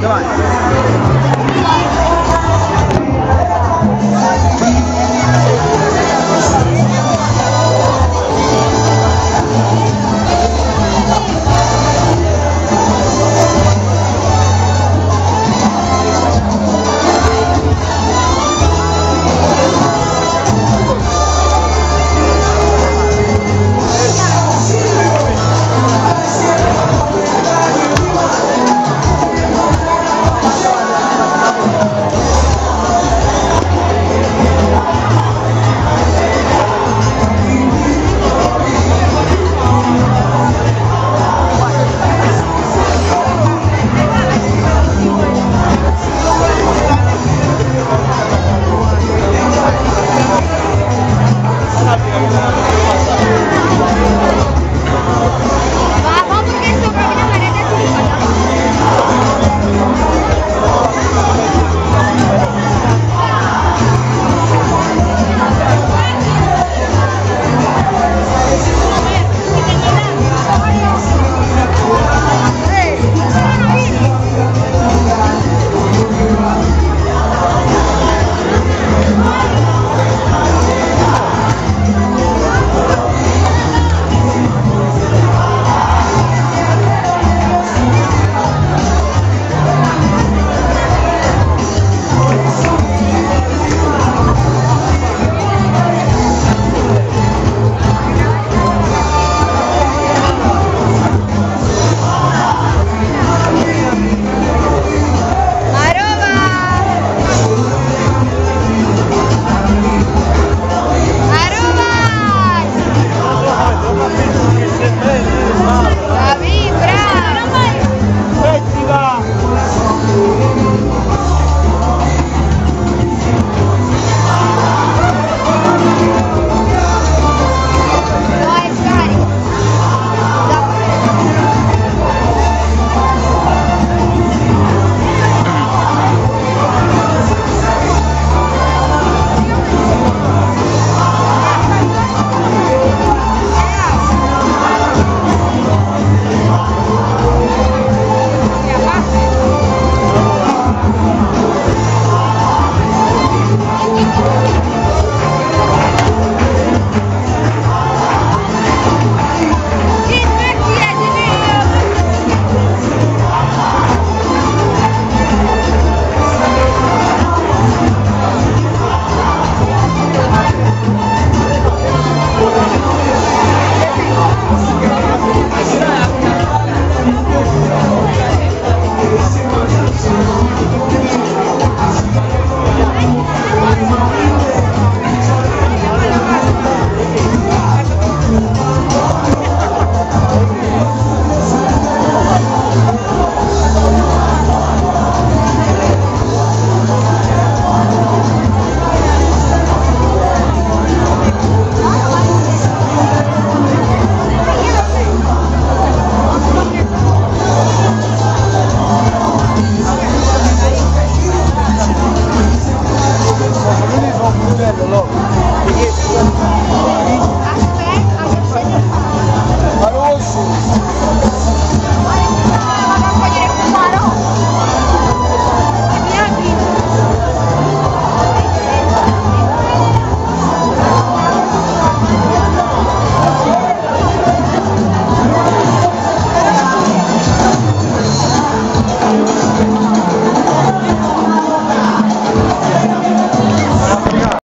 对吧の家